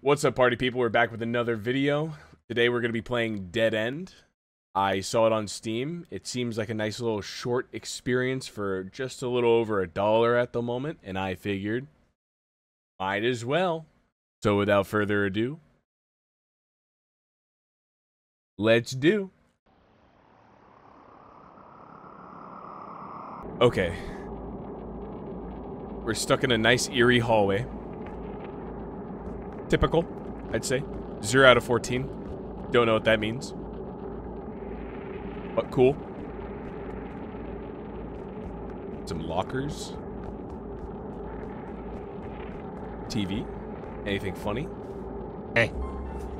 What's up, party people? We're back with another video. Today we're going to be playing Dead End. I saw it on Steam. It seems like a nice little short experience for just a little over a dollar at the moment, and I figured might as well. So without further ado, let's do. Okay. We're stuck in a nice eerie hallway. Typical, I'd say. 0 out of 14. Don't know what that means. But cool. Some lockers. TV. Anything funny? Hey,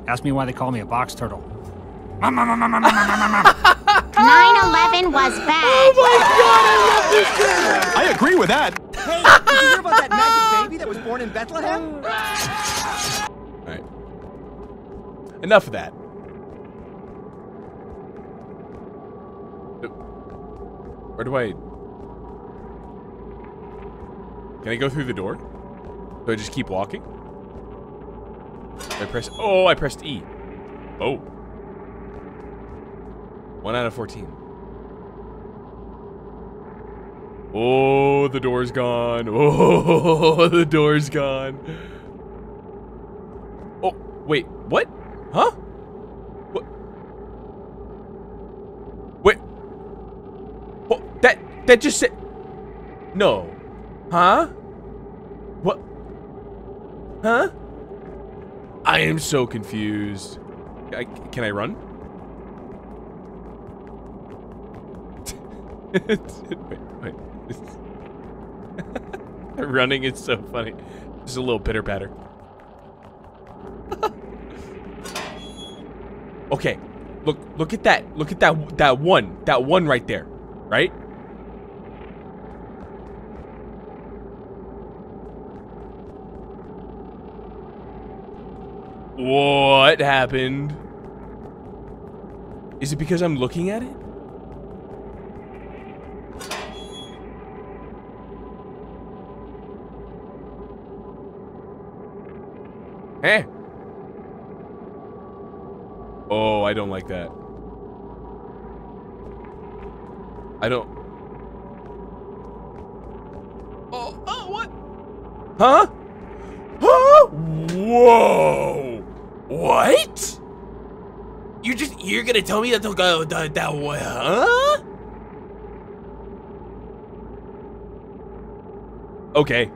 ask me why they call me a box turtle. 9-11 was bad. Oh my god, I love this game! I agree with that. Hey, did you hear about that magic baby that was born in Bethlehem? Enough of that. Where do I... Can I go through the door? Do I just keep walking? I press... Oh, I pressed E. Oh. 1 out of 14. Oh, the door's gone. Oh, the door's gone. Oh, wait, what? Huh? What? Wait. Oh, that, that just said, no. Huh? What? Huh? I am so confused. I, can I run? wait, wait. Running is so funny. Just a little pitter patter. Okay. Look look at that. Look at that that one. That one right there. Right? What happened? Is it because I'm looking at it? Eh. Oh, I don't like that. I don't. Oh, oh, what? Huh? Huh? Whoa! What? You just you're gonna tell me that the guy that that way, huh? Okay.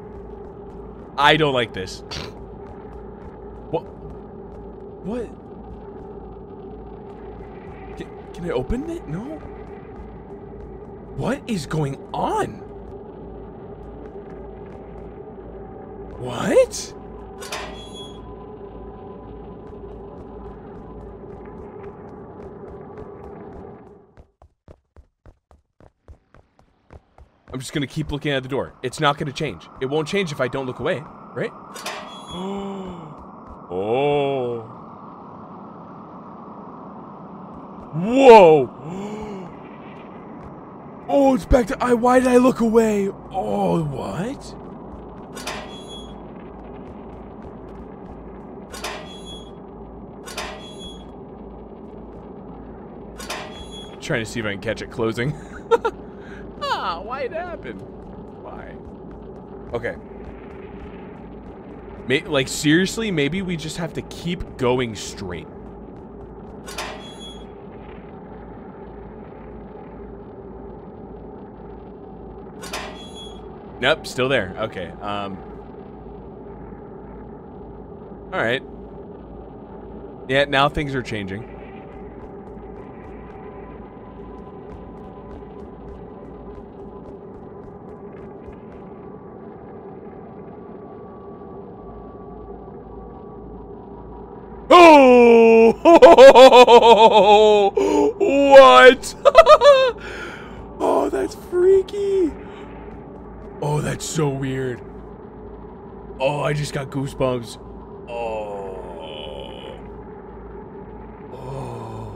I don't like this. What? What? Can, I open it? No. What is going on? What? I'm just gonna keep looking at the door. It's not gonna change. It won't change if I don't look away, right? Oh. Whoa. Oh, it's back to I. Why did I look away? Oh, what? Trying to see if I can catch it closing. ah, why it happened? Why? Okay. May like, seriously, maybe we just have to keep going straight. Nope, still there. Okay, um... Alright. Yeah, now things are changing. Oh! What? oh, that's freaky. Oh, that's so weird. Oh, I just got goosebumps. Oh. Oh.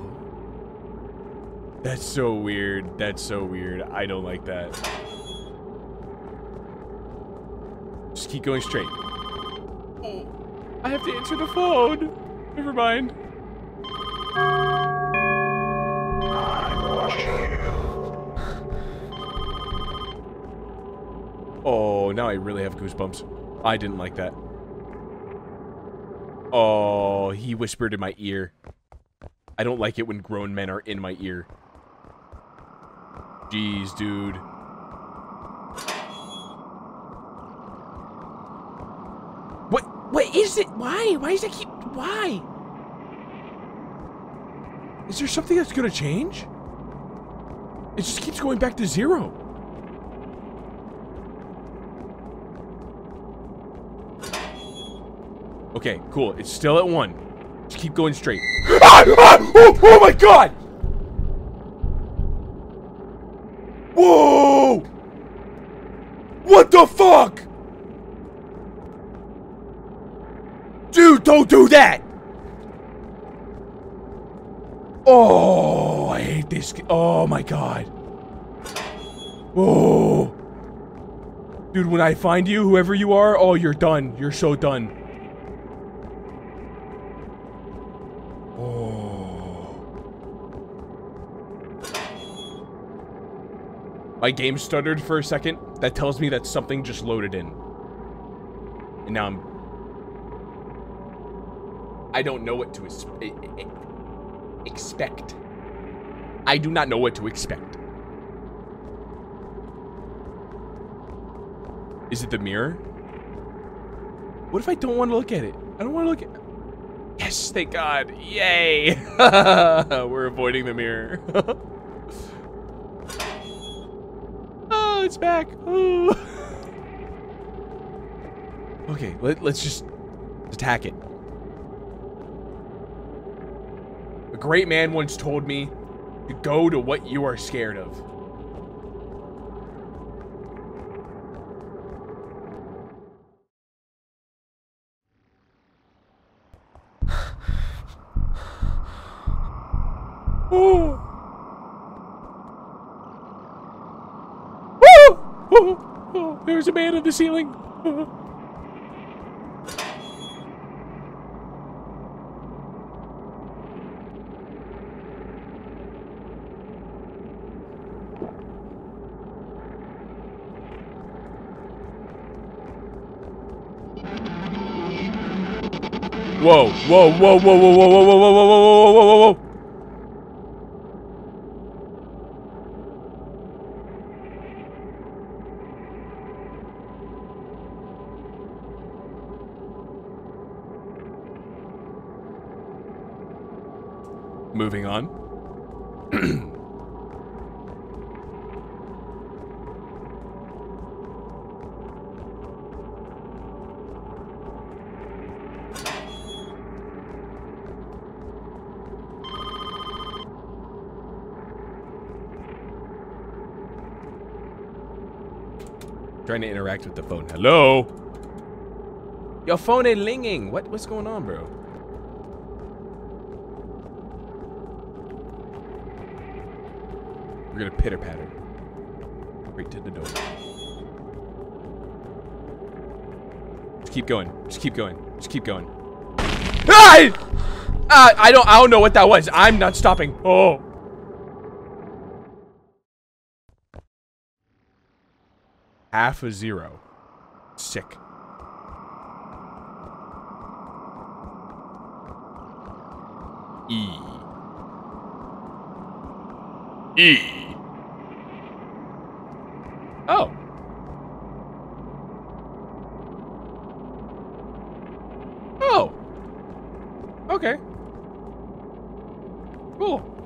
That's so weird. That's so weird. I don't like that. Just keep going straight. Oh. I have to answer the phone. Never mind. Oh, now I really have goosebumps. I didn't like that. Oh, he whispered in my ear. I don't like it when grown men are in my ear. Jeez, dude. What? What is it? Why? Why does it keep? Why? Is there something that's gonna change? It just keeps going back to zero. Okay, cool. It's still at one. Just keep going straight. Ah! Ah! Oh, oh my god! Whoa! What the fuck? Dude, don't do that! Oh, I hate this. Oh my god. Oh. Dude, when I find you, whoever you are, oh, you're done. You're so done. My game stuttered for a second. That tells me that something just loaded in. And now I'm... I don't know what to expect. I do not know what to expect. Is it the mirror? What if I don't want to look at it? I don't want to look at... Yes, thank God. Yay! We're avoiding the mirror. it's back. Okay, let, let's just attack it. A great man once told me to go to what you are scared of. oh. Oh, oh, there's a man in the ceiling. Whoa, whoa, whoa, whoa, whoa, whoa, whoa, whoa, whoa, whoa, whoa, whoa, whoa, whoa. Moving on. Trying to interact with the phone. Hello? Your phone is linging. What? What's going on, bro? We're gonna pitter patter. Right to the door. Just keep going. Just keep going. Just keep going. Ah! Uh, I don't. I don't know what that was. I'm not stopping. Oh. Half a zero. Sick. E. E. Oh. Oh. Okay. Cool.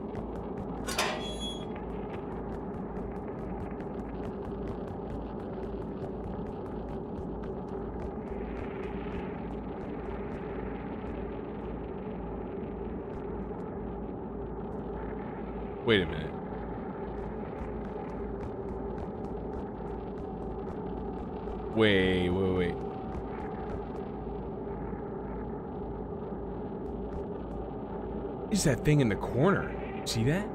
is that thing in the corner? See that?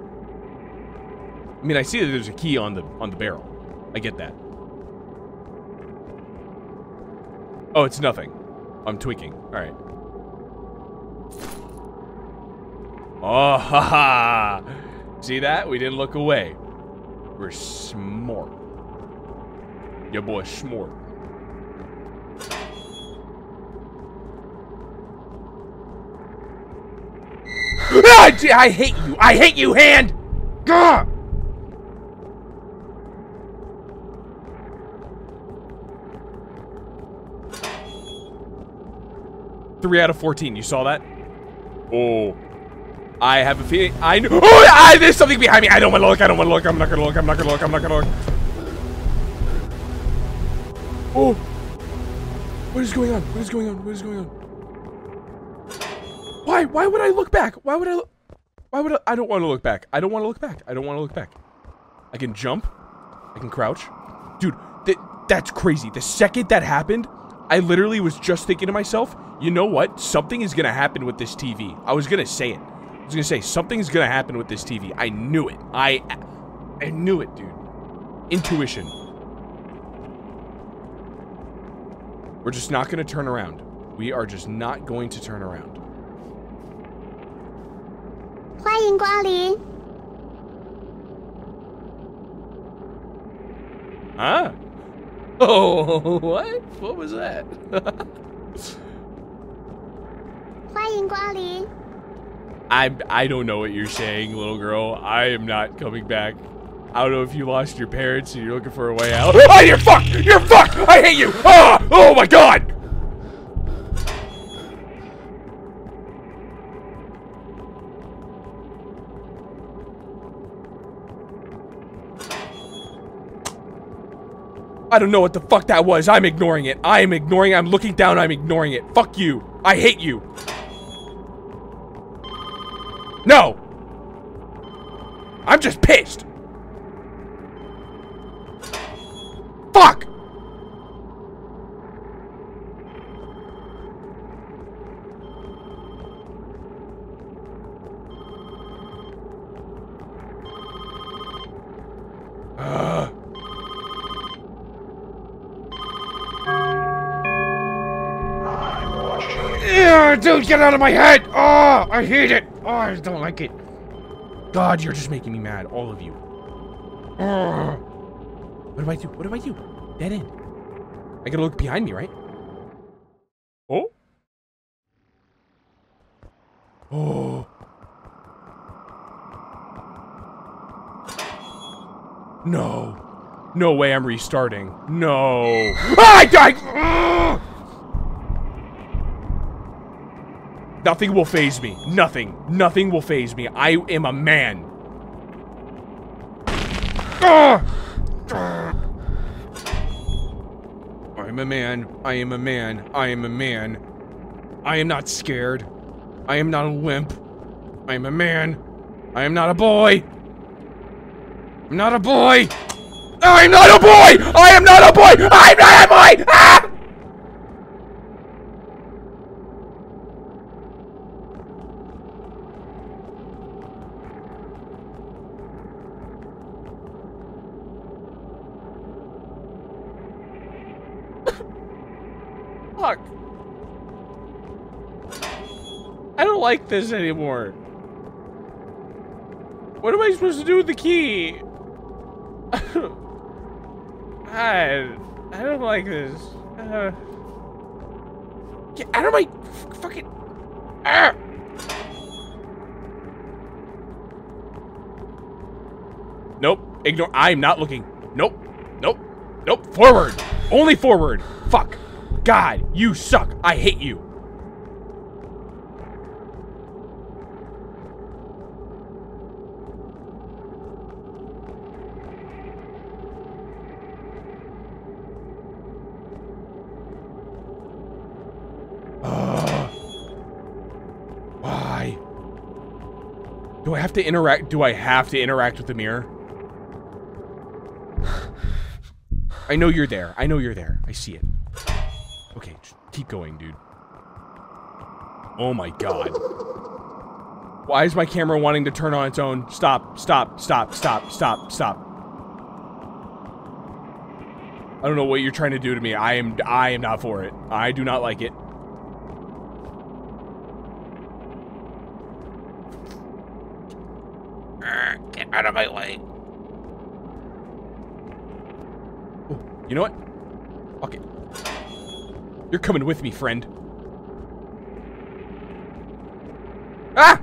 I mean, I see that there's a key on the on the barrel. I get that. Oh, it's nothing. I'm tweaking. All right. Oh, ha ha! See that? We didn't look away. We're smart. Your boy smart. Ah, I hate you. I hate you, hand. Gah! Three out of 14. You saw that? Oh. I have a feeling. I know. Oh, I, there's something behind me. I don't want to look. I don't want to look. I'm not going to look. I'm not going to look. I'm not going to look. Oh. What is going on? What is going on? What is going on? Why? Why would I look back? Why would I? Why would I? I don't want to look back. I don't want to look back. I don't want to look back. I can jump. I can crouch. Dude, th that's crazy. The second that happened, I literally was just thinking to myself, you know what? Something is going to happen with this TV. I was going to say it. I was going to say, something's going to happen with this TV. I knew it. I, I knew it, dude. Intuition. We're just not going to turn around. We are just not going to turn around. 欢迎光临。 Huh? Oh, what? What was that? 欢迎光临。 I I don't know what you're saying, little girl. I am not coming back. I don't know if you lost your parents and you're looking for a way out. Oh, you're fucked! You're fucked! I hate you! Ah! Oh my god! I don't know what the fuck that was. I'm ignoring it. I am ignoring it. I'm looking down. I'm ignoring it. Fuck you. I hate you. No! I'm just pissed! Fuck! Ugh. Dude, get out of my head! Oh, I hate it! Oh, I don't like it. God, you're just making me mad, all of you. Ugh. What do I do? What do I do? Dead end. I gotta look behind me, right? Oh? Oh. No. No way I'm restarting. No. Ah, I died! Nothing will faze me. Nothing. Nothing will faze me. I am a man. Ah! I'm a man. I am a man. I am a man. I am not scared. I am not a wimp. I am a man. I am not a boy. I'm not a boy. I'm not a boy. I am not a boy. I'm not a boy. Ah! Fuck. I don't like this anymore. What am I supposed to do with the key? I, I don't like this. Uh, get out of my fucking. Ah! Nope. Ignore. I'm not looking. Nope. Nope. Nope. Forward. Only forward. Fuck. God, you suck. I hate you. Ugh. Why? Do I have to interact? Do I have to interact with the mirror? I know you're there. I know you're there. I see it. Okay, keep going, dude. Oh my god. Why is my camera wanting to turn on its own? Stop, stop, stop, stop, stop, stop. I don't know what you're trying to do to me. I am I am not for it. I do not like it. Get out of my way. You know what? Fuck it. You're coming with me, friend. Ah!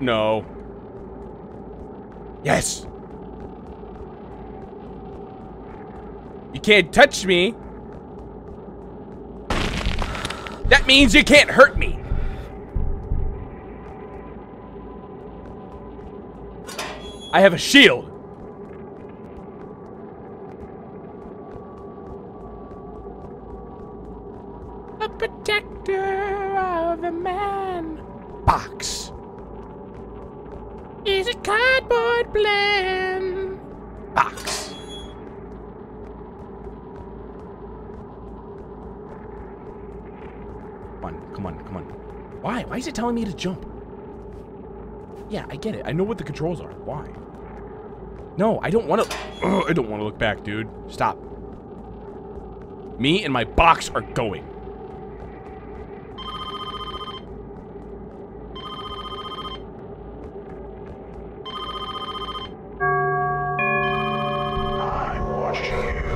No. Yes! You can't touch me. That means you can't hurt me. I have a shield. A protector of the man. Box. Is a cardboard blend. Box. Come on, come on, come on. Why? Is it telling me to jump? Yeah, I get it. I know what the controls are. Why? No, I don't want to... I don't want to look back, dude. Stop. Me and my box are going. I'm watching you.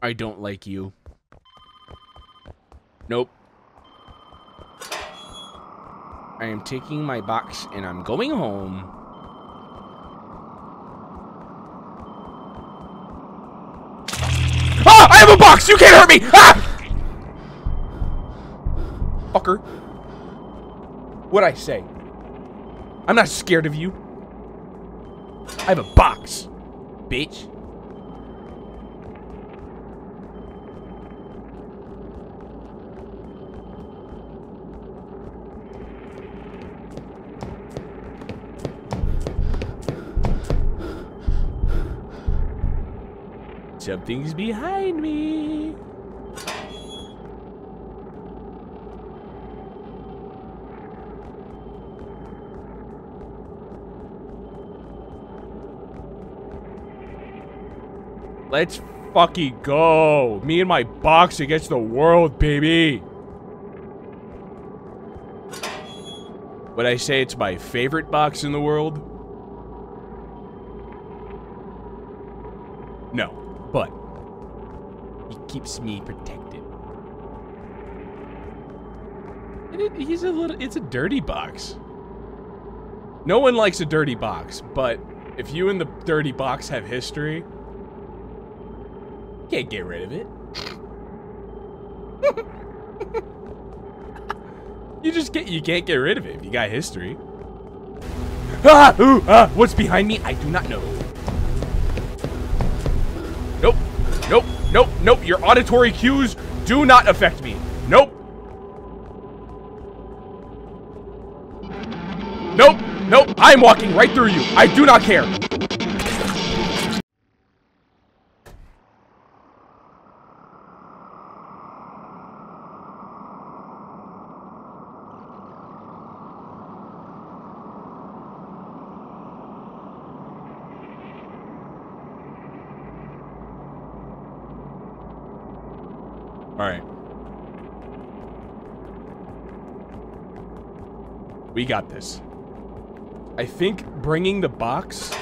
I don't like you. Nope. I am taking my box and I'm going home. Ah! I have a box! You can't hurt me! Ah! Fucker. What'd I say? I'm not scared of you. I have a box, bitch. Something's behind me. Let's fucking go. Me and my box against the world, baby. Would I say it's my favorite box in the world? No, but he keeps me protected. And it, he's a little, it's a dirty box. No one likes a dirty box, but if you and the dirty box have history, you can't get rid of it. you just get, you can't get rid of it if you got history. Ah, ooh, ah, what's behind me? I do not know. Nope. Nope. Your auditory cues do not affect me. Nope. Nope. Nope. I'm walking right through you. I do not care. All right. We got this. I think bringing the box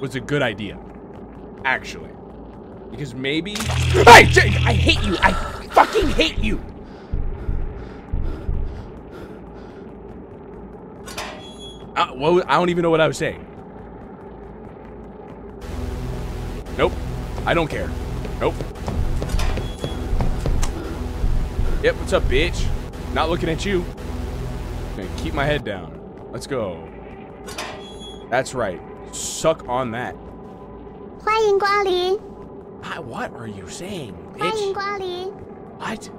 was a good idea. Actually. Because maybe... J- I hate you! I fucking hate you! Uh, what, I don't even know what I was saying. Nope. I don't care. Nope. Yep, what's up, bitch? Not looking at you Gonna keep my head down. Let's go. That's right. Suck on that. 欢迎光临， Ah, What are you saying, 欢迎 bitch? 光临， What?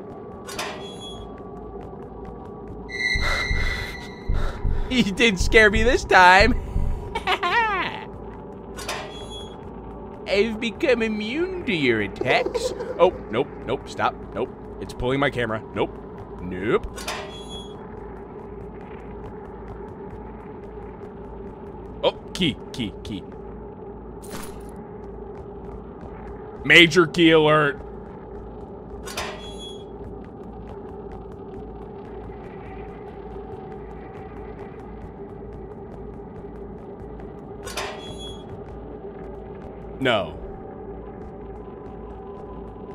he did scare me this time. I've become immune to your attacks. Oh, nope, nope, stop, nope. It's pulling my camera. Nope, nope. Key, key, key. Major key alert. No.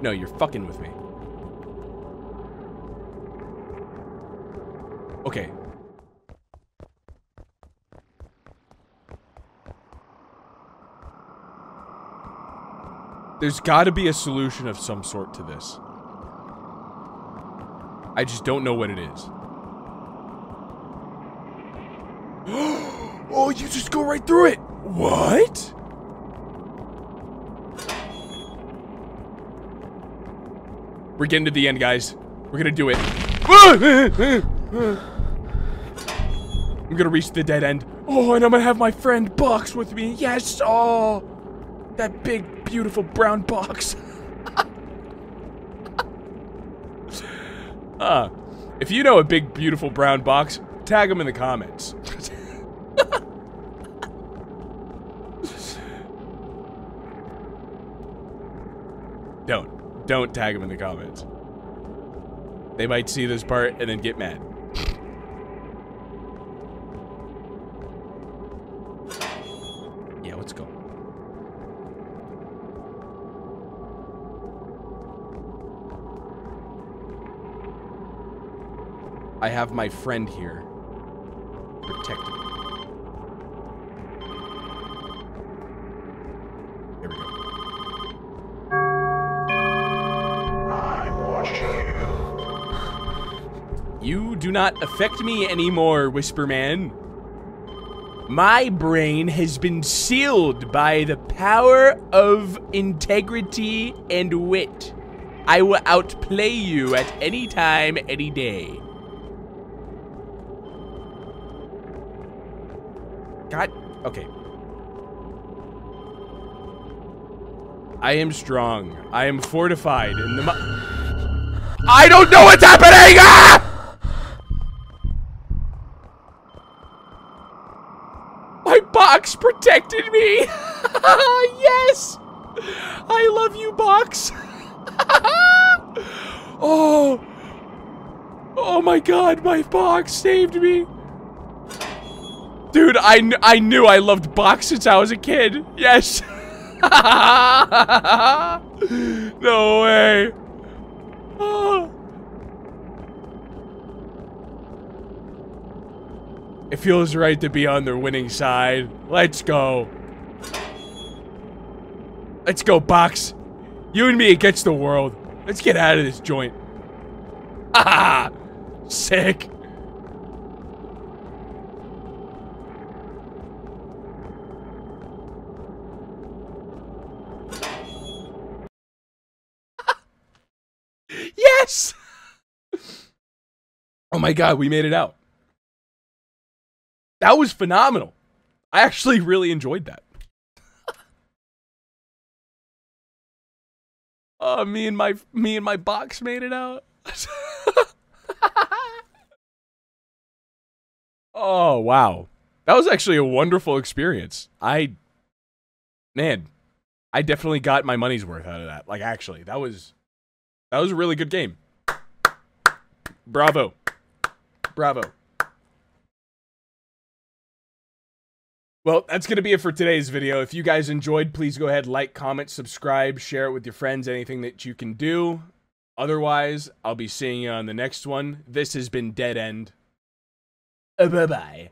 No, you're fucking with me. There's got to be a solution of some sort to this. I just don't know what it is. oh, you just go right through it. What? We're getting to the end, guys. We're gonna do it. I'm gonna reach the dead end. Oh, and I'm gonna have my friend Box with me. Yes. Oh, that big, beautiful brown box. uh, if you know a big, beautiful brown box, tag them in the comments. don't. Don't tag them in the comments. They might see this part and then get mad. yeah, let's go. I have my friend here. Protecting me. Here we go. I'm watching you. You do not affect me anymore, Whisperman. My brain has been sealed by the power of integrity and wit. I will outplay you at any time, any day. Okay. I am strong. I am fortified in the. I don't know what's happening! Ah! My box protected me! yes! I love you, box! oh! Oh my god, my box saved me! Dude, I, kn- I knew I loved box since I was a kid. Yes! no way! It feels right to be on the winning side. Let's go. Let's go, Box. You and me against the world. Let's get out of this joint. Ah! Sick. yes! Oh my god, we made it out. That was phenomenal. I actually really enjoyed that. Oh, me and my me and my box made it out. oh, wow. That was actually a wonderful experience. I man, I definitely got my money's worth out of that. Like actually, that was that was a really good game. Bravo. Bravo. Well, that's going to be it for today's video. If you guys enjoyed, please go ahead, like, comment, subscribe, share it with your friends, anything that you can do. Otherwise, I'll be seeing you on the next one. This has been Dead End. Bye-bye.